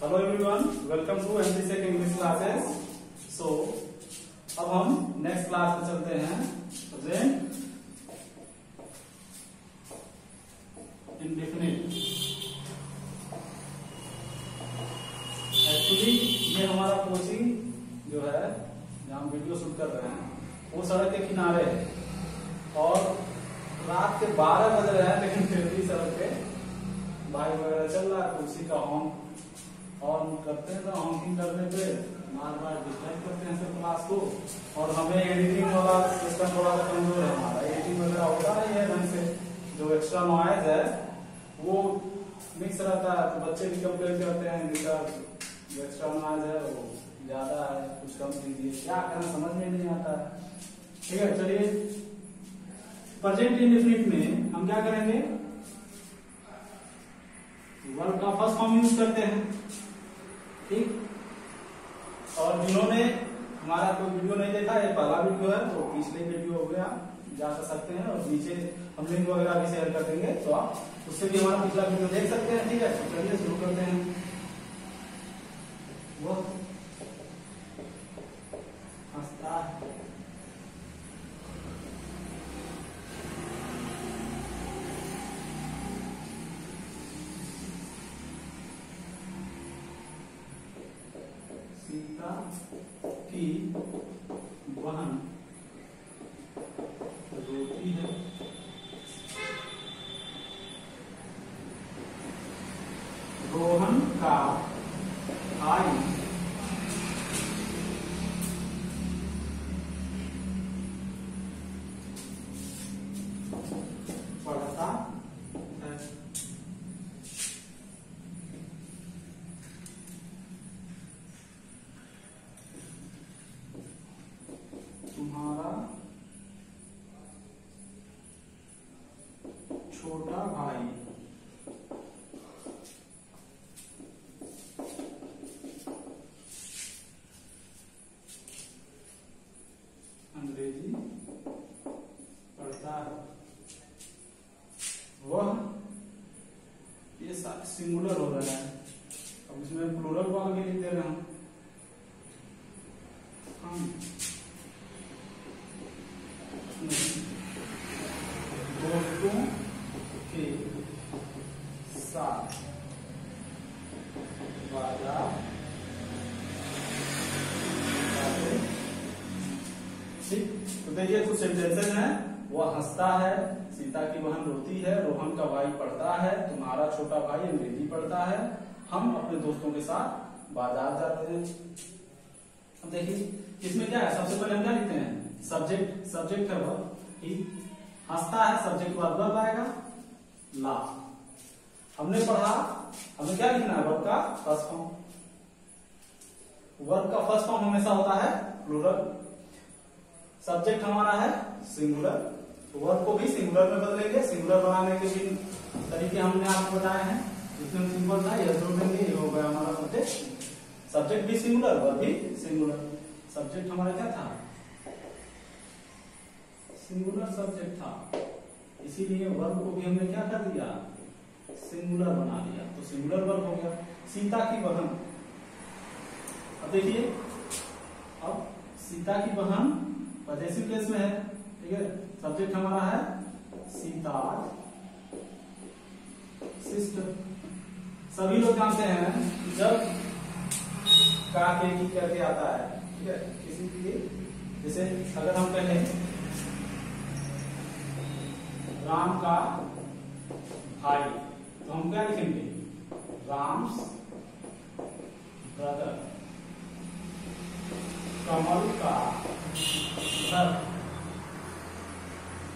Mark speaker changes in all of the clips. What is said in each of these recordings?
Speaker 1: Hello everyone welcome to एमपीसेक English classes so अब हम नेक्स्ट क्लास में चलते हैं। प्रेजेंट इंडेफिनिट एक्चुअली ये हमारा कोचिंग जो है, जहाँ हम वीडियो शूट कर रहे हैं, वो सड़क के किनारे है। और रात के 12 बज रहे हैं, लेकिन फिर भी सड़क पे बाइक वगैरह चल रहा है। कुर्सी का हॉर्न और करते हैं तो हॉर्निंग करने पे बार बार डिस्टर्ब करते हैं सब क्लास को। और हमें एडिटिंग वाला सिस्टम थोड़ा सा कमज़ोर है हमारा। एडिटिंग वगैरह होता नहीं है ढंग से। जो एक्स्ट्रा नॉइज़ है, वो मिक्स रहता है। तो बच्चे भी कंप्लेन करते हैं इनका जो एक्स्ट्रा नॉइज़ है, वो ज़्यादा है, कुछ कम कीजिए। क्या करना समझ में नहीं आता। है ठीक है, चलिए। प्रेजेंट इंडेफिनिट में हम क्या करेंगे? वर्ड का फ़र्स्ट फॉर्म यूज़ करते हैं। ठीक? और जिन्होंने हमारा कोई वीडियो नहीं देखा, ये पहला वीडियो है तो पिछले वीडियो हो गया। जा सकते हैं और नीचे हम लिंक वगैरह भी शेयर कर देंगे तो आप उससे भी हमारा पिछला वीडियो देख सकते हैं, ठीक है? तो चलिए शुरू करते हैं। वो हंसता है सीता की बहन रोती है रोहन का भाई पढ़ता है तुम्हारा छोटा भाई। अंग्रेज़ी पढ़ता है। वह ये सिंगुलर हो रहा है अब इसमें प्लूरल वाला भी लिख दे रहे हैं हम दोस्तों के साथ बाज़ार तो देखिए कुछ सेंटेंसेस हैं, वह हंसता है, सीता की बहन रोती है, रोहन का भाई पढ़ता है, तुम्हारा छोटा भाई अंग्रेज़ी पढ़ता है, हम अपने दोस्तों के साथ बाज़ार जाते हैं। देखिए, इसमें क्या है? सबसे पहले हम क्या लिखते हैं? सब्जेक्ट सब्जेक्ट है वह हंसता है सब्जेक्ट का वर्ब आएगा ला। हमने पढ़ा हमें क्या लिखना है? वर्ब का फ़र्स्ट फॉर्म वर्ब का फ़र्स्ट फॉर्म हमेशा होता है प्लूरल सब्जेक्ट हमारा है सिंगुलर। तो वर्ब को भी सिंगुलर में बदलेंगे। सिंगुलर बनाने के भी तरीके हमने आपको बताए हैं। जिसमें सिंपल था यह जोड़ देंगे, ये हो गया हमारा सब्जेक्ट। सब्जेक्ट भी सिंगुलर, वर्ब भी सिंगुलर। सब्जेक्ट हमारा क्या था? सिंगुलर सब्जेक्ट था। इसीलिए वर्ब को भी हमने क्या कर दिया? सिंगुलर बना दिया। तो सिंगुलर वर्ब हो गया। सीता की बहन। अब देखिए, अब सीता की बहन पजेसिव केस में है, ठीक है? सब्जेक्ट हमारा है सीता। सिस्टर सभी लोग जानते हैं? जब का के की करके आता है, ठीक है? किसी के जैसे अगर हम कहें, राम का भाई तो हम क्या लिखेंगे? राम्स ब्रदर। कमल का घर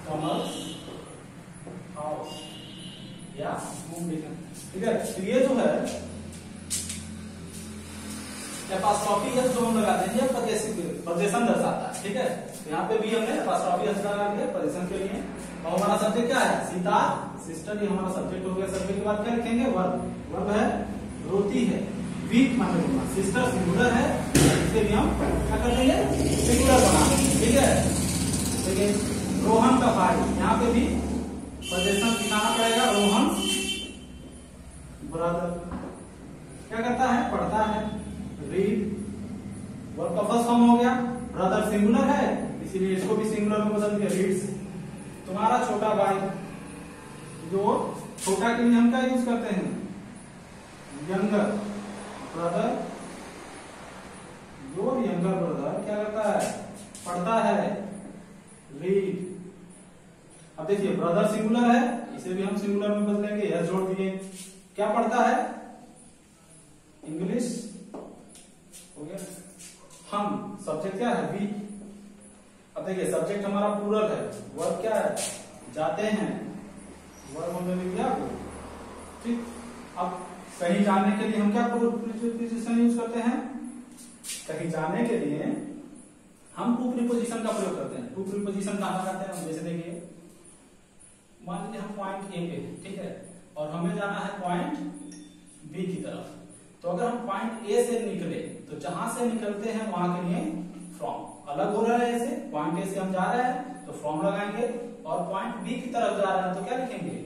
Speaker 1: कमल हाउस या लिखें ठीक है तो ये जो है एपास्ट्रॉफी है जो हम लगाते हैं पोजीशन दर्शाता है, ठीक है? यहाँ पे भी हमने एपास्ट्रॉफी हंस लगा दिया पोजीशन के लिए। और हमारा सब्जेक्ट क्या है? सीता सिस्टर ये हमारा सब्जेक्ट हो गया। सब्जेक्ट के क्या वर्ब। है रोती है। वीक सिस्टर सिंगुलर है इसे भी हम क्या कर देंगे सिंगुलर बना ठीक है? लेकिन रोहन का भाई, यहाँ पे भी सजेशन दिखाना पड़ेगा, रोहन ब्रदर क्या करता है? पढ़ता है। रीड वर्ड का फ़र्स्ट फॉर्म हो गया। ब्रदर सिंगुलर है, इसीलिए इसको भी सिंगुलर में बदल दिया रीड्स तुम्हारा छोटा भाई, जो छोटा के लिए हम क्या यूज़ करते हैं? Younger brother your younger brother क्या करता है? पढ़ता है। रीड अब देखिए ब्रदर सिंगुलर है, इसे भी हम सिंगुलर में बदलेंगे, यह जोड़ दिए। क्या पढ़ता है? इंग्लिश हो गया। हम. सब्जेक्ट क्या है? वी अब देखिए सब्जेक्ट हमारा प्लूरल है। वर्ब क्या है? जाते हैं। वर्ब हमने लिख दिया ठीक। अब कहीं जाने के लिए हम क्या प्रीपोजिशन यूज़ करते हैं? कहीं जाने के लिए हम टू प्रीपोजिशन का प्रयोग करते हैं। टू प्रीपोजिशन कहाँ करते हैं? हम जैसे देखिए, मान लीजिए हम पॉइंट ए पे ठीक है? और हमें जाना है पॉइंट बी की तरफ़। तो अगर हम पॉइंट ए से निकले तो जहाँ से निकलते हैं, वहाँ के लिए फ्रॉम अलग हो रहा है ऐसे पॉइंट ए से हम जा रहे हैं तो फ्रॉम लगाएँगे और पॉइंट बी की तरफ़ जा रहे हैं तो क्या लिखेंगे?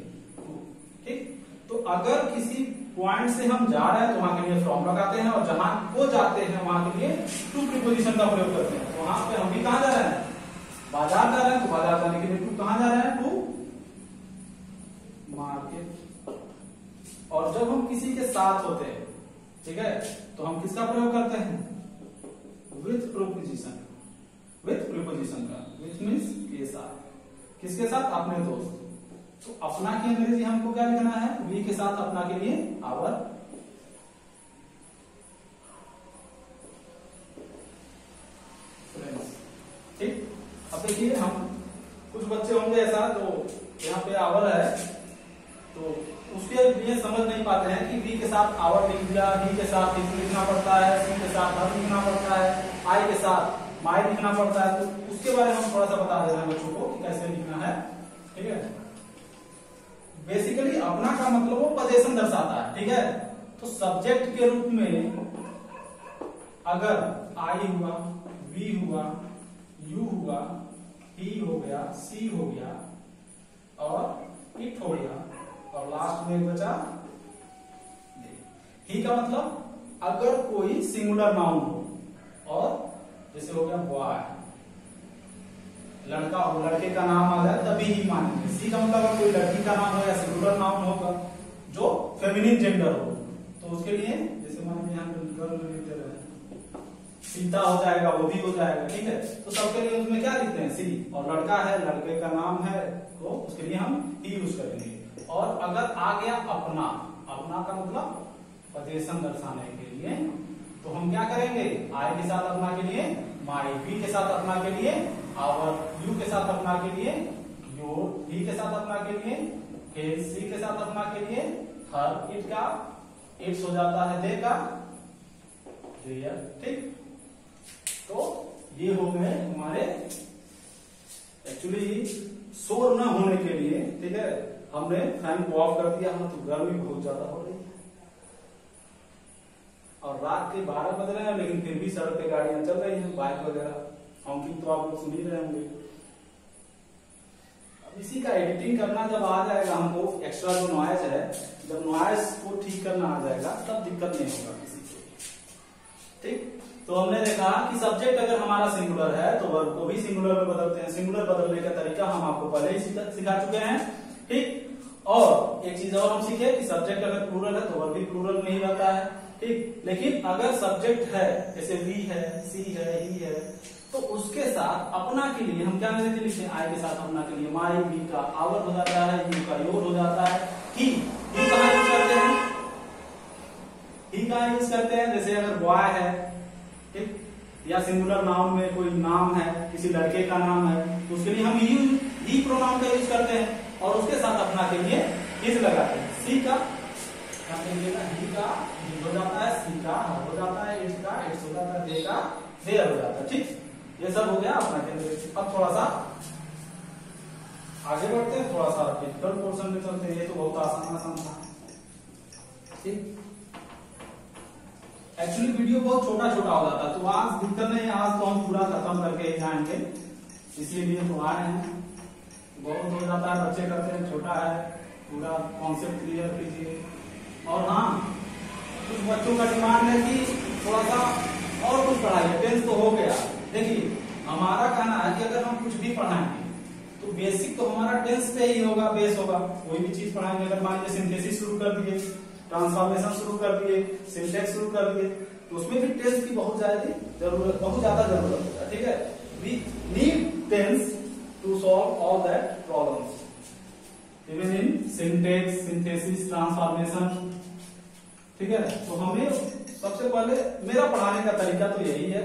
Speaker 1: ठीक? तो अगर किसी पॉइंट से हम जा रहे हैं तो वहाँ के लिए फ्रॉम लगाते हैं और जहाँ वो जाते हैं, वहाँ के लिए टू प्रीपोजिशन का प्रयोग करते हैं। तो वहाँ पे हम भी कहा जा रहे हैं? बाज़ार जा रहे हैं तो बाज़ार जाने के लिए टू कहाँ जा रहे हैं? टू मार्केट और जब हम किसी के साथ होते हैं, ठीक है तो हम किसका प्रयोग करते हैं? विथ प्रोपोजिशन विथ प्रीपोजिशन का। विथ मीन्स के साथ। किसके साथ? अपने दोस्त। तो अपना की अंग्रेज़ी हमको क्या लिखना है? वी के साथ अपना के लिए आवर ठीक? अब देखिए, हम कुछ बच्चे होंगे ऐसा तो यहाँ पे आवर है। तो उसके लिए समझ नहीं पाते हैं कि वी के साथ आवर लिख दिया ही के साथ लिखना पड़ता है, सी के साथ हर लिखना पड़ता है आई के साथ माई लिखना पड़ता है। तो उसके बारे में हम थोड़ा सा बता दे रहे हैं बच्चों कि कैसे लिखना है ठीक है बेसिकली अपना का मतलब वो पजेशन दर्शाता है, ठीक है? तो सब्जेक्ट के रूप में अगर आई हुआ वी हुआ यू हुआ ही हो गया सी हो गया, और इट हो गया, और लास्ट में बचा ही का मतलब अगर कोई सिंगुलर नाउन हो, और जैसे हो गया बॉय लड़का हो लड़के का नाम आ जाए तभी ही मानेंगे सी का मतलब कोई लड़की का नाम हो या सिंगुलर नाउन होगा, जो फेमिनिन जेंडर हो। तो उसके लिए, जैसे मान लीजिए यहाँ पे सीता हो जाएगा, वो भी हो जाएगा, ठीक है? तो सबके लिए उसमें क्या लिखते हैं? सी और लड़का है, लड़के का नाम है तो उसके लिए हम ही यूज़ करेंगे। और अगर आ गया अपना अपना का मतलब पजेशन दर्शाने के लिए तो हम क्या करेंगे? आई के साथ अपना के लिए माई वी के साथ अपना के लिए आवर यू के साथ अपना के लिए योर ही के साथ अपना के लिए हिज सी के साथ अपना के लिए, हर इट का इट्स हो जाता है दे का। ठीक। तो ये हो गए हमारे एक्चुअली शोर न होने के लिए, ठीक है, हमने फ़ैन को ऑफ़ कर दिया हमें तो गर्मी बहुत ज़्यादा हो रही है। और रात के बारह बज रहे हैं, लेकिन फिर भी सड़क पे गाड़ियाँ चल रही हैं बाइक वगैरह। हॉकिंग तो आप लोग सुन ही रहे होंगे। इसी का एडिटिंग करना जब आ जाएगा, हमको एक्स्ट्रा जो नॉइज़ है, जब नॉइज़ को ठीक करना आ जाएगा, तब दिक्कत नहीं होगा किसी को। ठीक? तो हमने देखा कि सब्जेक्ट अगर हमारा सिंगुलर है तो वर्ब को भी सिंगुलर में बदलते हैं। सिंगुलर बदलने का तरीका हम आपको पहले ही सिखा चुके हैं। ठीक? और एक चीज़ और हम सीखे कि सब्जेक्ट अगर प्लूरल है तो वर्ब भी प्लूरल में ही रहता है। ठीक? लेकिन अगर सब्जेक्ट है, जैसे वी है सी है ही है तो उसके साथ अपना के लिए हम क्या लेते लिखते हैं आई के साथ अपना के लिए। माई वी का आवर हो जाता है, यू का योर हो जाता है। ही ही कहा यूज़ करते हैं ही कहा यूज़ करते हैं? जैसे अगर बॉय है, ठीक? या सिंगुलर नाउन में कोई नाम है, किसी लड़के का नाम है तो उसके लिए हम ही ही प्रोनाउन का यूज़ करते हैं। और उसके साथ अपना के लिए इज़ लगाते हैं। सी का ही का हो जाता है सी का, हो जाता है इट्स का इट्स हो जाता है दे का देयर हो जाता है, ठीक? ये सब हो गया अपना केंद्र अब थोड़ा सा आगे बढ़ते हैं थोड़ा सा डिफ़िकल्ट पोर्शन में चलते हैं। ये तो बहुत आसान आसान था। ठीक? एक्चुअली वीडियो बहुत छोटा छोटा हो जाता तो आज दिक्कत नहीं आज तो हम पूरा खत्म करके जाएँगे इसीलिए तो आ रहे हैं। बहुत हो जाता है, बच्चे करते हैं, छोटा है, पूरा कॉन्सेप्ट क्लियर कीजिए। और हाँ कुछ बच्चों का डिमांड है कि थोड़ा सा और कुछ पढ़ाइए। टेंथ तो हो गया। देखिए, हमारा कहना है कि अगर हम कुछ भी पढ़ाएँगे तो बेसिक तो हमारा टेंस पे ही होगा बेस होगा। कोई भी चीज़ पढ़ाएँगे, अगर मान लीजिए सिंथेसिस शुरू कर दिए ट्रांसफॉर्मेशन शुरू कर दिए सिंटेक्स शुरू कर दिए तो उसमें भी टेंस की बहुत ज़्यादा ज़रूरत, बहुत ज़्यादा ज़रूरत होता है, ठीक है? We need tense to solve all that problems even in syntax synthesis transformation ठीक है? तो हमें सबसे पहले, मेरा पढ़ाने का तरीका तो यही है।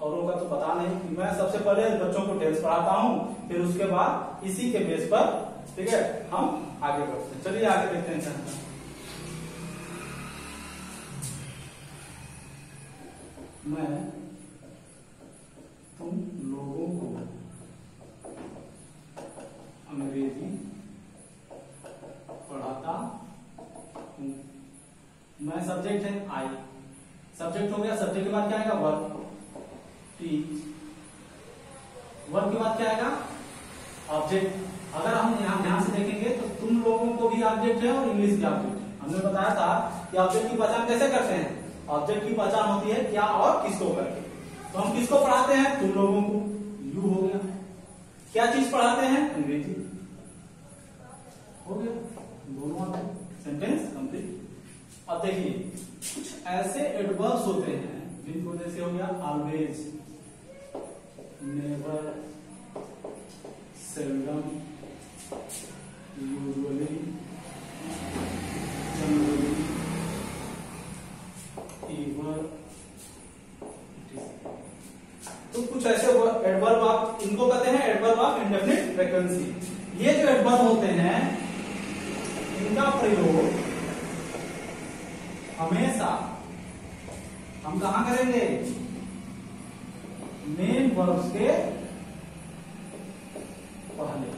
Speaker 1: औरों का तो पता नहीं कि मैं सबसे पहले बच्चों को टेंस पढ़ाता हूँ, फिर उसके बाद इसी के बेस पर, ठीक है, हम आगे बढ़ते हैं। चलिए आगे देखते हैं मैं तुम लोगों को अंग्रेज़ी पढ़ाता हूँ। मैं सब्जेक्ट है आई सब्जेक्ट हो गया सब्जेक्ट के बाद क्या आएगा? वर्क टीच वर्क के बाद क्या आएगा? ऑब्जेक्ट अगर हम यहाँ ध्यान से देखेंगे तो तुम लोगों को भी ऑब्जेक्ट है और इंग्लिश भी ऑब्जेक्ट है हमने बताया था कि ऑब्जेक्ट की पहचान कैसे करते हैं? ऑब्जेक्ट की पहचान होती है क्या और किसको करके। तो हम किसको पढ़ाते हैं? तुम लोगों को। यू हो गया। क्या चीज़ पढ़ाते हैं? अंग्रेज़ी। हो गया। दोनों सेंटेंस कंप्लीट अब देखिए, कुछ ऐसे एडवर्ब्स होते हैं जिनको जैसे हो गया ऑलवेज यूजुअली जनरली इवर तो कुछ ऐसे एडवर्ब आप इनको कहते हैं एडवर्ब ऑफ़ इंडेफिनिट फ्रीक्वेंसी ये जो एडवर्ब होते हैं, इनका प्रयोग हमेशा हम कहा करेंगे? मेन वर्ब्स के पहले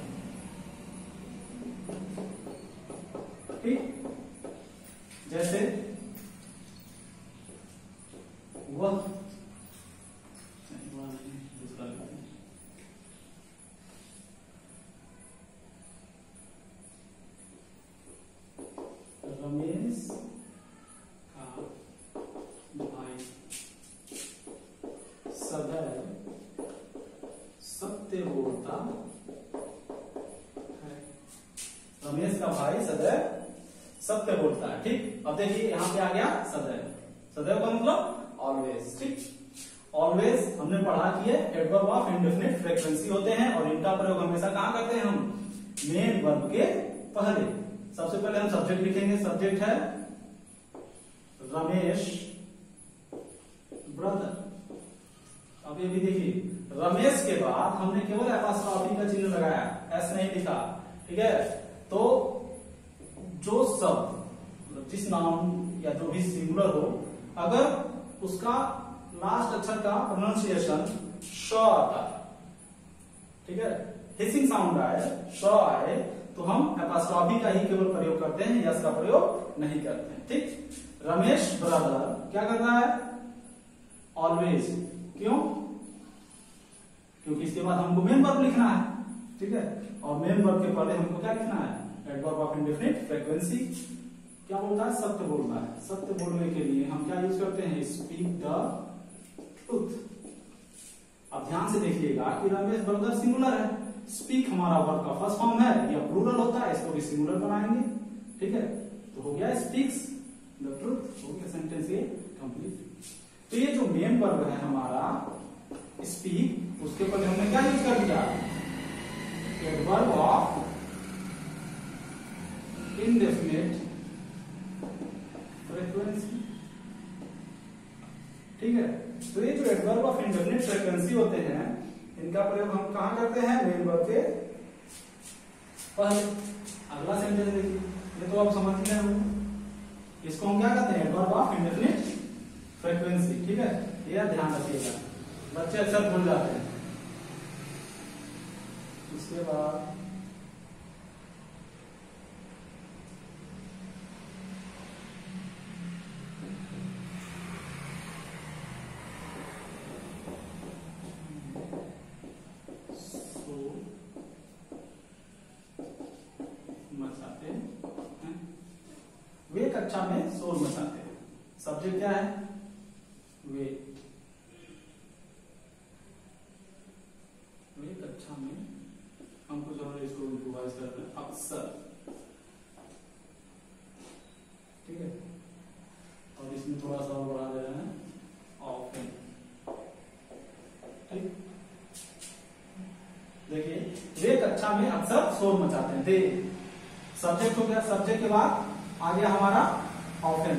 Speaker 1: ठीक जैसे वह। रमेश का भाई सदैव सत्य बोलता है रमेश का भाई सदैव सत्य बोलता है ठीक अब देखिए यहाँ पे आ गया सदैव। सदैव का मतलब ऑलवेज ठीक? ऑलवेज हमने पढ़ा कि ये एडवर्ब ऑफ़ इंडेफिनिट फ्रीक्वेंसी होते हैं और इनका प्रयोग हमेशा कहाँ करते हैं हम? मेन वर्ब के पहले। सबसे पहले हम सब्जेक्ट लिखेंगे। सब्जेक्ट है रमेश ब्रदर अब ये भी देखिए रमेश के बाद हमने केवल एपास्ट्रॉफी का चिन्ह लगाया एस नहीं लिखा ठीक है तो जो शब्द मतलब जिस नाम या जो भी सिंगुलर हो अगर उसका लास्ट अक्षर का प्रोनाउंसिएशन श आता है। ठीक है? हिसिंग साउंड आए श आए तो हम एपास्ट्रॉफी का ही केवल प्रयोग करते हैं यस का प्रयोग नहीं करते हैं। ठीक? रमेश ब्रदर क्या कर रहा है? ऑलवेज क्यों? क्योंकि इसके बाद हमको मेन वर्ब लिखना है। ठीक है? और मेन वर्ब के पहले हमको क्या लिखना है? एडवर्ब ऑफ़ इंडेफिनिट फ्रीक्वेंसी क्या बोलता है? सत्य बोलता है। सत्य बोलने के लिए हम क्या यूज़ करते हैं? स्पीक द ट्रुथ अब ध्यान से देखिएगा कि रमेश ब्रदर सिंगुलर है। स्पीक हमारा वर्ब का फ़र्स्ट फॉर्म है, या प्लूरल होता है, इसको भी सिंगुलर बनाएँगे। ठीक है? तो हो गया स्पीक्स द ट्रुथ हो गया सेंटेंस ये कंप्लीट तो ये जो मेन वर्ब है हमारा स्पीक उसके पहले हमने क्या यूज़ कर दिया? एडवर्ब ऑफ़ indefinite फ्रीक्वेंसी ठीक है? तो ये जो एडवर्ब ऑफ़ इंडेफिनिट फ्रीक्वेंसी होते हैं, इनका प्रयोग हम कहा करते हैं? मेन वर्ब के पहले। अगला सेंटेंस देखिए। ये तो आप समझ गए हो इसको हम क्या कहते हैं? एडवर्ब ऑफ़ इंडेफिनिट फ्रीक्वेंसी ठीक है? ये ध्यान रखिएगा। बच्चे अक्सर भूल जाते हैं। उसके बाद सो मचाते हैं वे कक्षा में शोर मचाते हैं। सब्जेक्ट क्या है? वे। वे कक्षा में हमको जो रिवाइज करते हैं। अक्सर ठीक है? और इसमें थोड़ा सा और बढ़ा दे रहे हैं। ऑफन ठीक? देखिए, वे कक्षा में अक्सर शोर मचाते हैं। दे। सब्जेक्ट हो गया सब्जेक्ट के बाद आ गया हमारा ऑफन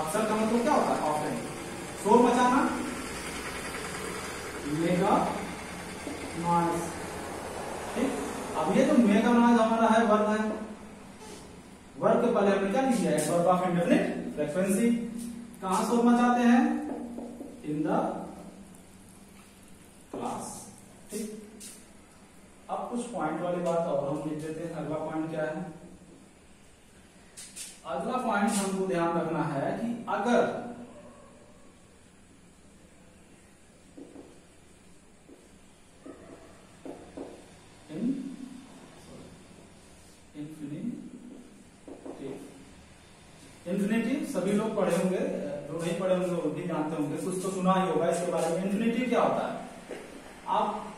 Speaker 1: अक्सर का मतलब क्या होता है? ऑफन शोर मचाना। मेगा नॉइस ठीक? अब ये तो मेगा नॉइज़ हमारा है वर्ग है वर्ग के पहले हमने क्या लिख दिया है? वर्ग ऑफ़ इंडेफिनिट फ्रीक्वेंसी कहाँ शोर मचाते हैं? इन द क्लास ठीक? अब कुछ पॉइंट वाली बात और हम लिख देते हैं। अगला पॉइंट क्या है? अगला पॉइंट हमको ध्यान रखना है कि अगर इन्फिनेटिव सभी लोग पढ़े होंगे, जो नहीं पढ़े होंगे वो भी जानते होंगे, कुछ तो सुना ही होगा इसके बारे में। इन्फिनिटी क्या होता है? आप,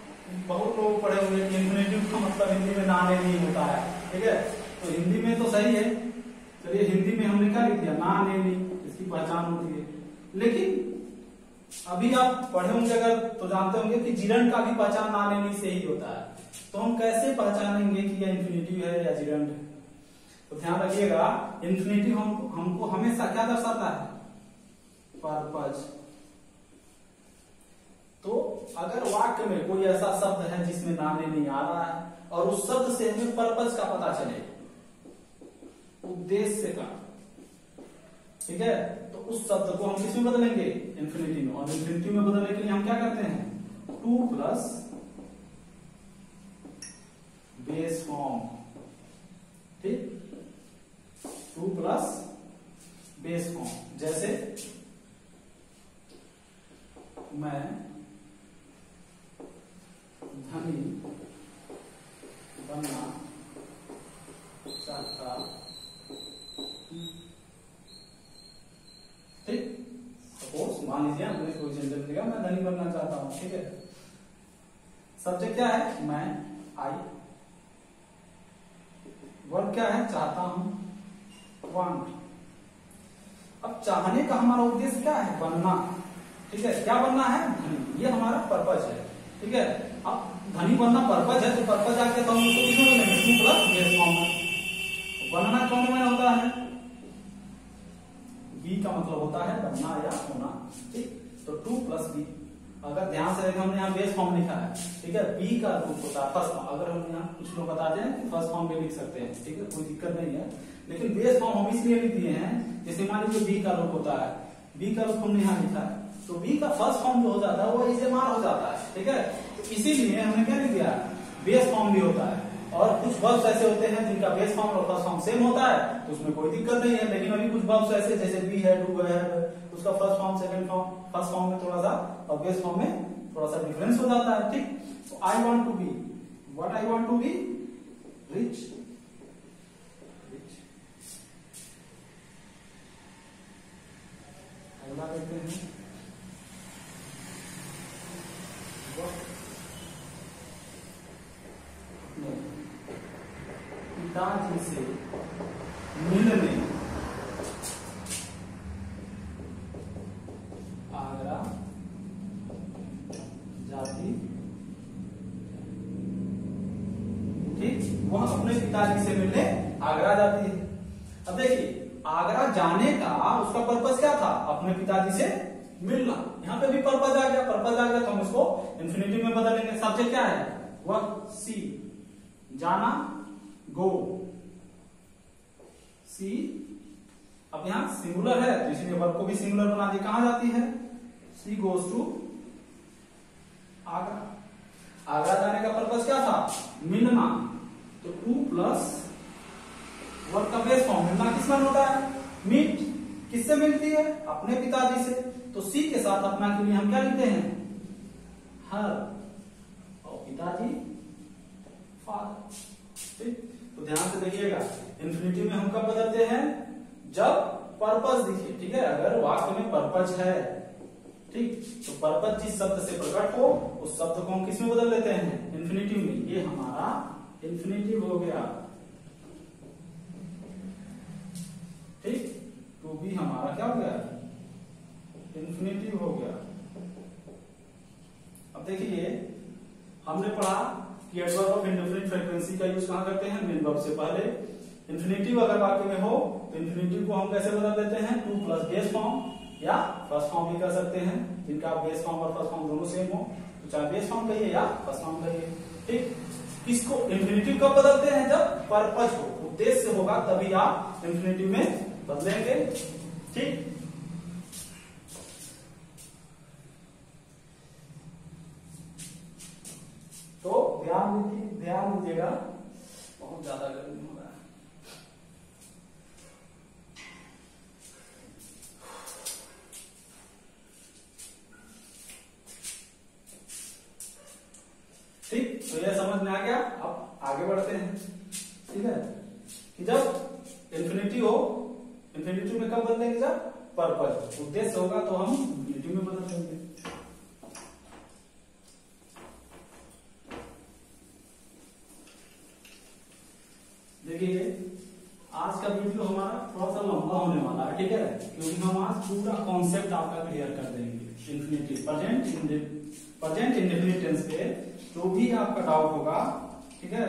Speaker 1: बहुत लोग पढ़े होंगे कि इन्फिनेटिव का मतलब हिंदी में नाने नहीं होता है, ठीक है? तो हिंदी में तो सही है चलिए हिंदी में हमने क्या लिख दिया? ना, ने इसकी पहचान होती है। लेकिन अभी आप पढ़े होंगे, अगर तो जानते होंगे कि जीरण का भी पहचान ना लेनी से ही होता है। तो हम कैसे पहचानेंगे कि यह इन्फिनिटिव है या जीरण है? तो ध्यान रखिएगा इन्फिनिटिव हम, हमको हमेशा क्या दर्शाता है? पर्पज तो अगर वाक्य में कोई ऐसा शब्द है जिसमें नाने नहीं आ रहा है, और उस शब्द से हमें पर्पज का पता चले उद्देश्य का। ठीक है? तो उस शब्द को हम किसमें बदलेंगे? इन्फिनिटी में। और इन्फिनिटी में बदलने के लिए हम क्या करते हैं? टू प्लस बेस फॉर्म ठीक? टू प्लस बेस फॉर्म जैसे मैं धनी बनना चाहता ठीक सपोज़ मान लीजिए हमने कोई सेंटेंस दिया मैं धनी बनना चाहता हूँ ठीक है। सब्जेक्ट क्या है? मैं आई वर्ब क्या है? चाहता हूँ। वांट अब चाहने का हमारा उद्देश्य क्या है? बनना। ठीक है? क्या बनना है? धनी। ये हमारा पर्पज है। ठीक है? अब धनी बनना पर्पज है तो पर्पज आके तो हम उसको प्लस बनना कौन में होता है? बी का मतलब होता है बनना या होना। ठीक? तो टू प्लस बी अगर ध्यान से देखें, हमने यहाँ बेस फॉर्म लिखा है, ठीक है? बी का रूप होता है फ़र्स्ट फॉर्म अगर हम यहाँ कुछ लोग बताते हैं कि फ़र्स्ट फॉर्म भी लिख सकते हैं, ठीक है? कोई दिक्कत नहीं है। लेकिन बेस फॉर्म हम इसलिए लिख दिए हैं, जैसे मान लीजिए बी का रूप होता है। बी का रूप हमने यहाँ लिखा है। तो बी का फ़र्स्ट फॉर्म जो हो जाता है वो इसे मार हो जाता है, ठीक है? तो इसीलिए हमने क्या लिख दिया? बेस फॉर्म भी होता है। और कुछ वर्ब्स ऐसे होते हैं जिनका बेस फॉर्म और फ़र्स्ट फॉर्म सेम होता है तो उसमें कोई दिक्कत नहीं है। लेकिन अभी वर्ब्स ऐसे जैसे बी है डू है उसका first form second form first form में थोड़ा सा और फॉर्म में थोड़ा सा डिफरेंस हो जाता है, ठीक? So I want to be what I want to be rich अगला देखते हैं। पिताजी से मिलने आगरा जाती ठीक वह अपने पिताजी से मिलने आगरा जाती है अब देखिए आगरा जाने का उसका पर्पज क्या था अपने पिताजी से मिलना। यहाँ पे भी पर्पज आ गया, पर्पज आ गया तो हम उसको इन्फिनिटी में बदलेंगे सब्जेक्ट क्या है? वह सी जाना गो सी अब यहाँ सिंगुलर है तो इसलिए वर्ब को भी सिंगुलर बना दिया। कहाँ जाती है? She goes to Agra. Agra जाने का पर्पज क्या था? मिलना। तो टू प्लस वर्ब का बेस फॉर्म मिलना किसमें होता है? मीट किससे मिलती है? अपने पिताजी से। तो सी के साथ अपना के लिए हम क्या लिखते हैं? हर। और पिताजी? फादर। ठीक? तो ध्यान से देखिएगा। इन्फिनिटी में हम कब बदलते हैं? जब पर्पज दिखिए ठीक है? अगर वाक्य में पर्पज है, ठीक? तो पर्पज जिस शब्द से प्रकट हो, उस शब्द को हम किसमें बदल लेते हैं? इन्फिनेटिव में। ये हमारा इन्फिनेटिव हो गया। ठीक? टू बी हमारा क्या हो गया? इन्फिनेटिव हो गया। अब देखिए, हमने पढ़ा कि एडवर्ब ऑफ़ इंडिफरेंट फ्रीक्वेंसी का यूज़ कहाँ करते हैं? मेन वर्ब से पहले। इन्फिनेटिव अगर वाक्य में हो तो इन्फिनेटिव को हम कैसे बदल देते हैं? टू प्लस बेस फॉर्म या फ़र्स्ट फॉर्म भी कर सकते हैं। जिनका बेस फॉर्म और फ़र्स्ट फॉर्म दोनों सेम हो तो चाहे बेस फॉर्म कहिए या फ़र्स्ट फॉर्म कहिए। ठीक? इसको इन्फिनेटिव कब बदलते हैं जब पर्पज हो उद्देश्य होगा तभी आप इन्फिनेटिव में बदलेंगे ठीक? तो ध्यान दीजिए ध्यान दीजिएगा। बहुत ज़्यादा गर्मी हो रहा है। ठीक तो यह समझ में आ गया। अब आगे बढ़ते हैं। ठीक है? कि जब इंफिनिटी हो इंफिनिटी में कब बदलेंगे जब? पर्पज उद्देश्य होगा तो हम इंफिनिटी में बदल देंगे। देखिए, आज का वीडियो हमारा थोड़ा सा लंबा होने वाला है, ठीक है? क्योंकि हम आज पूरा कॉन्सेप्ट आपका क्लियर कर देंगे। Infinity present present indefinite tense पे जो भी आपका डाउट होगा, ठीक है?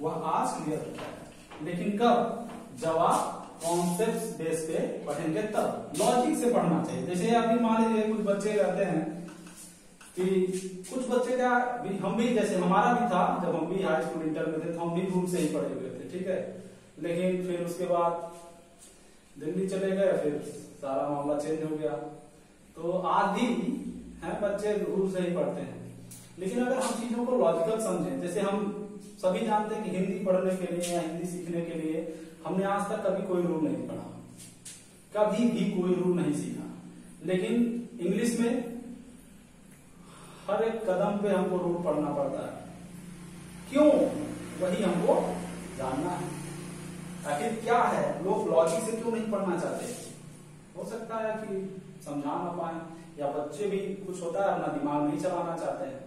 Speaker 1: वह आज क्लियर होता है। लेकिन कब? आप कॉन्सेप्ट बेस पे पढ़ेंगे तब। लॉजिक से पढ़ना चाहिए। जैसे अभी मान लीजिए कुछ बच्चे रहते हैं कि कुछ बच्चे क्या भी, हम भी जैसे हमारा भी था, जब हम भी हाई स्कूल इंटर में थे तो हम भी रूम से ही पढ़े हुए थे, ठीक है? लेकिन फिर उसके बाद दिल्ली चले गए, फिर सारा मामला चेंज हो गया। तो आधी है बच्चे रूम से ही पढ़ते हैं। लेकिन अगर हम चीज़ों को लॉजिकल समझें, जैसे हम सभी जानते हैं कि हिंदी पढ़ने के लिए या हिंदी सीखने के लिए हमने आज तक कभी कोई रूल नहीं पढ़ा। कभी भी कोई रूल नहीं सीखा। लेकिन इंग्लिश में हर एक कदम पे हमको रूल पढ़ना पड़ता है। क्यों? वही हमको जानना है। आखिर क्या है? लोग लॉजिक से क्यों नहीं पढ़ना चाहते? हो सकता है कि समझा ना पाए, या बच्चे भी कुछ होता है, अपना दिमाग नहीं चलाना चाहते। हैं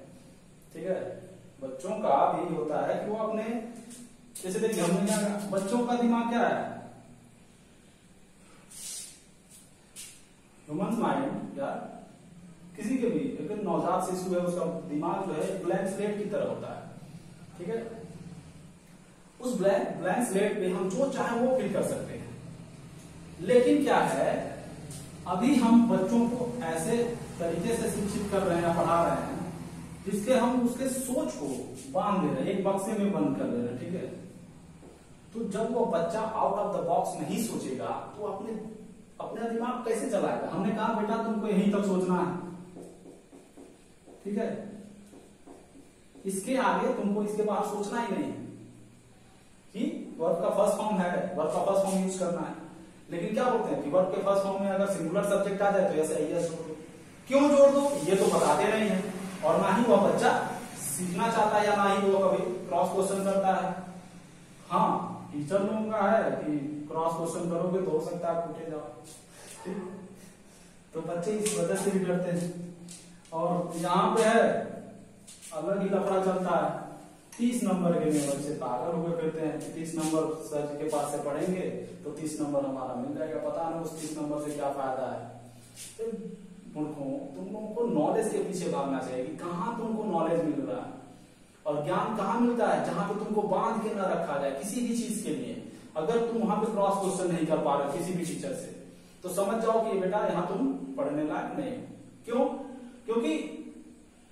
Speaker 1: ठीक है? बच्चों का भी होता है कि वो अपने जैसे देखिए हमने क्या बच्चों का दिमाग क्या है? ह्यूमन माइंड या किसी के भी, एक नवजात शिशु है, उसका दिमाग जो है ब्लैंक स्लेट की तरह होता है। ठीक है? उस ब्लैंक ब्लैंक स्लेट पे हम जो चाहे वो फिल कर सकते हैं। लेकिन क्या है, अभी हम बच्चों को ऐसे तरीके से शिक्षित कर रहे हैं, पढ़ा रहे हैं जिसके हम उसके सोच को बाँध दे रहे हैं, एक बक्से में बंद कर दे रहे हैं, ठीक है? तो जब वो बच्चा आउट ऑफ़ द बॉक्स नहीं सोचेगा तो अपने, अपना दिमाग कैसे चलाएगा? हमने कहा, बेटा, तुमको यहीं तक सोचना है। ठीक है? इसके आगे तुमको इसके बाद सोचना ही नहीं। कि वर्ब का फ़र्स्ट फॉर्म है वर्ब का फ़र्स्ट फॉर्म यूज़ करना है। लेकिन क्या बोलते हैं कि वर्ब के फ़र्स्ट फॉर्म में अगर सिंगुलर सब्जेक्ट आ जाए तो ऐसे एस जोड़ दो। क्यों जोड़ दो? ये तो बताते नहीं है। और ना ही वह बच्चा सीखना चाहता है या ना ही वो कभी क्रॉस क्वेश्चन करता हाँ। टीचर लोगों का है कि क्रॉस क्वेश्चन करोगे तो हो सकता है पूछे जाओ। तो बच्चे इस वजह से भी डरते हैं। और यहाँ पे है, अलग ही लफड़ा चलता है। तीस नंबर के लिए बच्चे पागल हुए फिरते हैं तीस नंबर सर के पास से पढ़ेंगे तो तीस नंबर हमारा मिल जाएगा। पता नहीं उस तीस नंबर से क्या फ़ायदा है। तुम लोगों को नॉलेज के पीछे भागना चाहिए कि कहाँ तुमको नॉलेज मिल रहा है। और ज्ञान कहाँ मिलता है? जहाँ पे तुमको बाँध के न रखा जाए, किसी भी चीज़ के लिए। अगर तुम वहाँ पे क्रॉस क्वेश्चन नहीं कर पा रहे किसी भी टीचर से तो समझ जाओ कि बेटा यहाँ तुम पढ़ने लायक नहीं क्यों? क्योंकि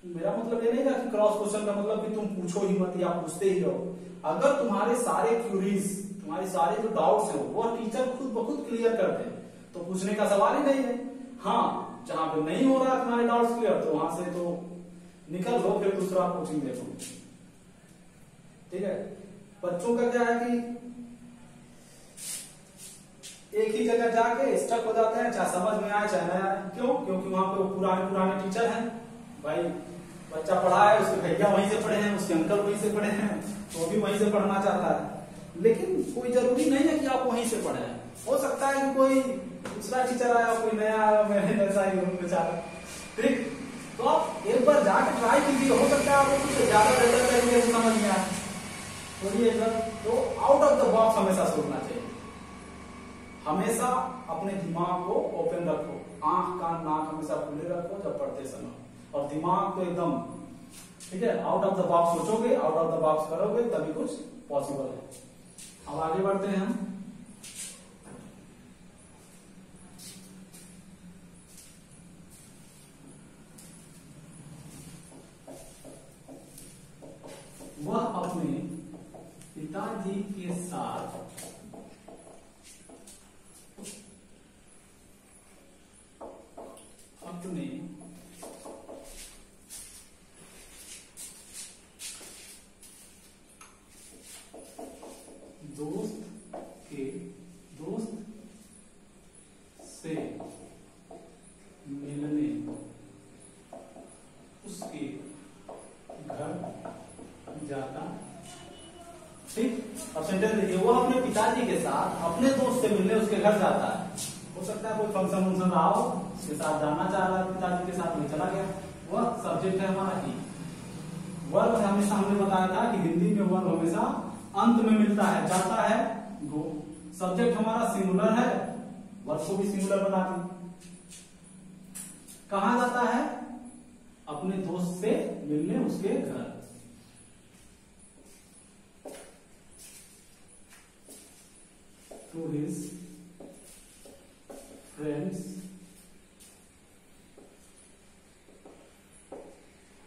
Speaker 1: मेरा मतलब ये नहीं था कि क्रॉस क्वेश्चन का मतलब कि तुम पूछो ही मत या पूछते ही रहो। अगर तुम्हारे सारे क्यूरीज तुम्हारे सारे जो डाउट्स हैं, वो टीचर खुद ब क्लियर कर दे तो पूछने का सवाल ही नहीं है। हाँ जहाँ पे नहीं हो रहा तुम्हारे डाउट्स क्लियर तो वहाँ से तो निकल लो, फिर दूसरा कोचिंग देखो। ठीक है? बच्चों का क्या है कि एक ही जगह जाके स्टक हो जाते हैं, चाहे समझ में आए, चाहे ना आए। क्यों? क्योंकि वहाँ पे पुराने पुराने टीचर हैं। भाई, बच्चा पढ़ा है, उसके भैया वहीं से पढ़े हैं, उसके अंकल वहीं से पढ़े हैं तो भी वहीं से पढ़ना चाहता है। लेकिन कोई ज़रूरी नहीं है कि आप वहीं से पढ़े हो। सकता है कि कोई दूसरा टीचर आया, कोई नया आया मैंने ऐसा ही में चाहा ठीक? तो आप एक बार जाके ट्राई कीजिए। हो सकता है आपको कुछ ज़्यादा बेहतर समझ में आए। तो ये तो आउट ऑफ़ द बॉक्स हमेशा सोचना चाहिए। हमेशा अपने दिमाग को ओपन रखो। आँख, कान, नाक हमेशा खुले रखो जब पढ़ते समय। और दिमाग को एकदम, ठीक है आउट ऑफ़ द बॉक्स सोचोगे आउट ऑफ़ द बॉक्स करोगे, तभी कुछ पॉसिबल है। अब आगे बढ़ते हैं हम। वह अपने पिताजी के साथ अपने दोस्त के दोस्त से मिलने उसके घर जाता ठीक अब सेंटेंस देखिए वो अपने पिताजी के साथ अपने दोस्त घर जाता है। हो सकता है कोई फ़ंक्शन वंक्शन रहा हो, उसके साथ जाना चाह रहा है, पिताजी के साथ में चला गया। वह सब्जेक्ट है हमारा ही वर्ब हमेशा हमने बताया था कि हिंदी में वर्ग हमेशा अंत में मिलता है, जाता है। गो सब्जेक्ट हमारा सिंगुलर है वर्ब को भी सिंगुलर बना दी। कहा जाता है? अपने दोस्त से मिलने उसके घर to his friends.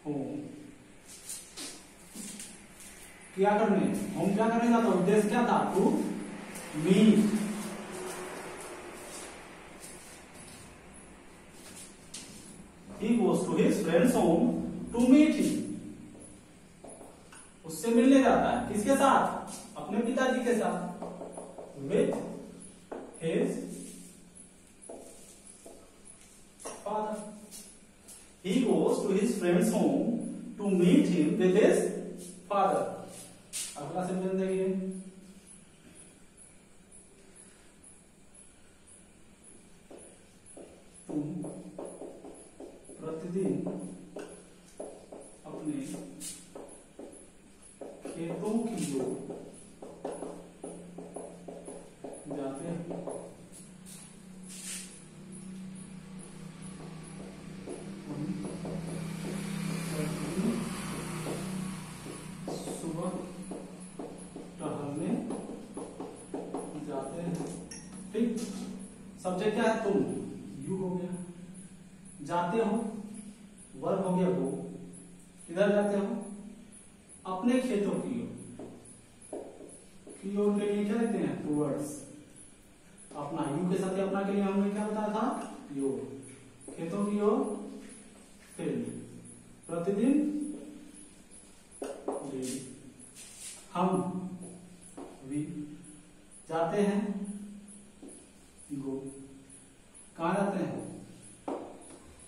Speaker 1: home क्या करने? होम क्या करने जाता उद्देश्य क्या था? To meet he goes to his friend's home to meet him उससे मिलने जाता है। किसके साथ? अपने पिताजी के साथ। friend's home to meet him with his father. अगला सेंटेंस देखिए Subject क्या है? तुम। यू हो गया। जाते हो वर्ग हो गया वो किधर जाते हो अपने खेतों की ओर की ओर के लिए क्या लिखते हैं टूवर्ड्स अपना यू के साथ अपना के लिए हमने क्या बताया था योर खेतों की ओर फ़ील्ड प्रतिदिन हम वी जाते हैं गो कहा जाते हैं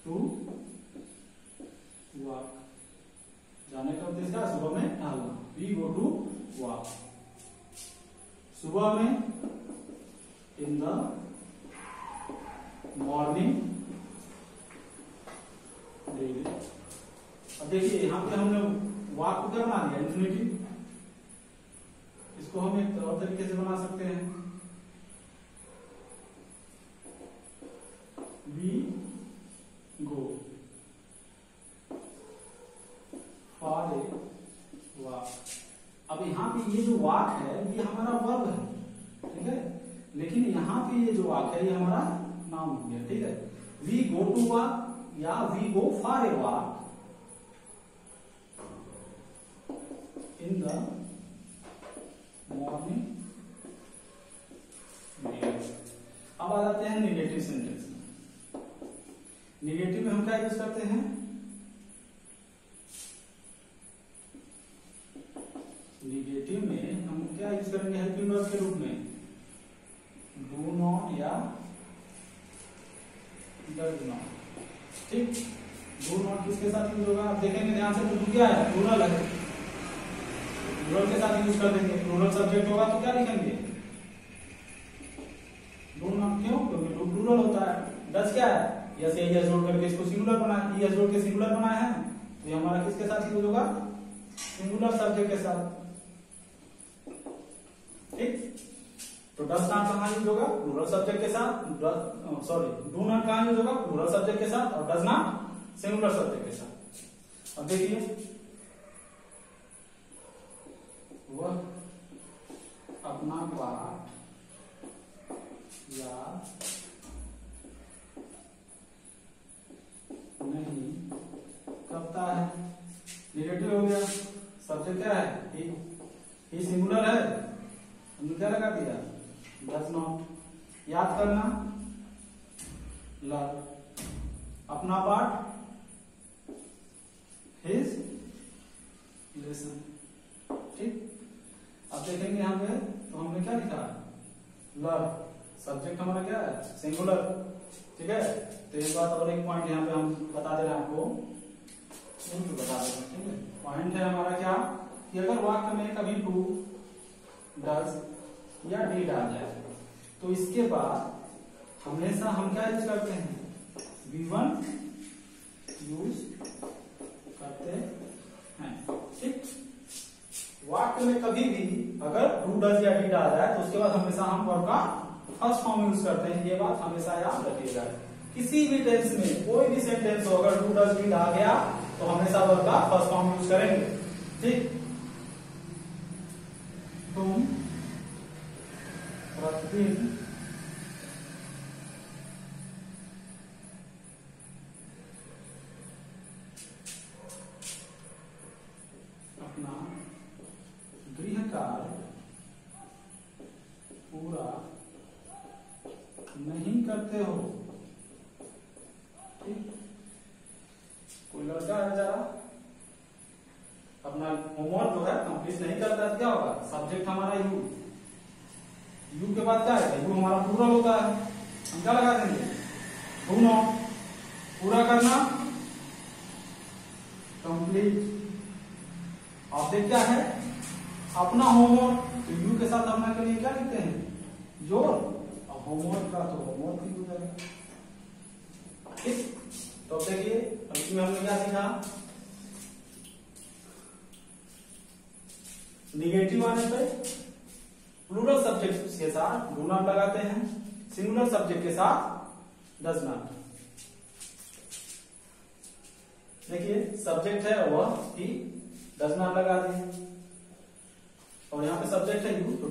Speaker 1: टू वॉक जाने का उद्देश्य क्या सुबह में टहलना वी गो टू वॉक सुबह में इन द मॉर्निंग डेली अब देखिए, यहाँ पे हमने वाक को क्या बना दिया इन्फिनिटी इसको हम एक और तरीके से बना सकते हैं। We go for a walk. अब यहाँ पे ये जो वाक है, ये हमारा वर्ब है, ठीक है? लेकिन यहाँ पे ये जो वाक है, ये हमारा नाम हो गया ठीक है? वी गो टू वाक या we go for a walk in the morning अब आ जाते हैं निगेटिव सेंटेंस निगेटिव में हम क्या यूज़ करते हैं? निगेटिव में हम क्या यूज़ करेंगे हेल्पिंग वर्ब के रूप में? डू नॉट या डज नॉट ठीक डू नॉट किसके साथ यूज़ होगा। आप देखेंगे ध्यान से तो क्या है प्लूरल है। प्लूरल के साथ यूज़ कर देंगे। प्लूरल सब्जेक्ट होगा तो क्या लिखेंगे? डू नॉट क्यों? क्योंकि डू प्लूरल होता है डज क्या है? यस या यस जोड़ करके इसको सिंगुलर बनाए। यस जोड़ के सिंगुलर बनाए हैं। तो ये हमारा किसके साथ यूज़ होगा? सिंगुलर सब्जेक्ट के साथ। ठीक? तो डस नॉट कहाँ यूज़ होगा प्लूरल सब्जेक्ट के साथ सॉरी डू नॉट कहाँ यूज़ होगा प्लूरल सब्जेक्ट के साथ, और डज नॉट सिंगुलर सब्जेक्ट के साथ. अब देखिए। वह अपना पाठ या नहीं करता है। निगेटिव हो गया। सब्जेक्ट क्या है? ही सिंगुलर है। क्या लगा दिया? डज नॉट याद करना। लव। अपना पार्ट हिज लेसन ठीक? अब देखेंगे यहाँ पे तो हमने क्या लिखा? लव सब्जेक्ट हमारा क्या है? सिंगुलर ठीक है? तो एक बात और एक पॉइंट यहाँ पे हम बता दे रहे हैं आपको। बता दे रहे ठीक है? पॉइंट है हमारा क्या? कि अगर वाक्य में कभी टू डज या डी डाल जाए तो इसके बाद हमेशा हम क्या यूज़ करते हैं? वी वन यूज़ करते हैं। ठीक? वाक्य में कभी भी अगर टू डज या डी डाल जाए तो उसके बाद हमेशा हम वर्ब का फ़र्स्ट फॉर्म यूज़ करते हैं। ये बात हमेशा याद रखिएगा। किसी भी टेंस में कोई भी सेंटेंस हो, अगर टू डज डी आ गया तो हमेशा वर्ब का फ़र्स्ट फॉर्म यूज़ करेंगे। ठीक? तुम प्रतिदिन अपना गृह कार्य पूरा नहीं करते हो ठीक कोई लड़का है जरा अपना होमवर्क जो है कंप्लीट नहीं करता तो क्या होगा सब्जेक्ट हमारा यू यू के बाद क्या है यू हमारा पूरा होता है हम क्या लगा देंगे दोनों पूरा करना कंप्लीट ऑब्जेक्ट क्या है अपना होमवर्क तो यू के साथ अपना के लिए क्या लिखते हैं ज़ोर और होमवर्क का तो होमवर्क ही हो जाएगा ठीक तो अब देखिए अब इसमें हमने क्या सीखा निगेटिव आने पे प्लूरल सब्जेक्ट के साथ डू नॉट लगाते हैं सिंगुलर सब्जेक्ट के साथ डज नॉट देखिए सब्जेक्ट है वह ही डज नॉट लगा दिए। और यहाँ पे सब्जेक्ट है यू तो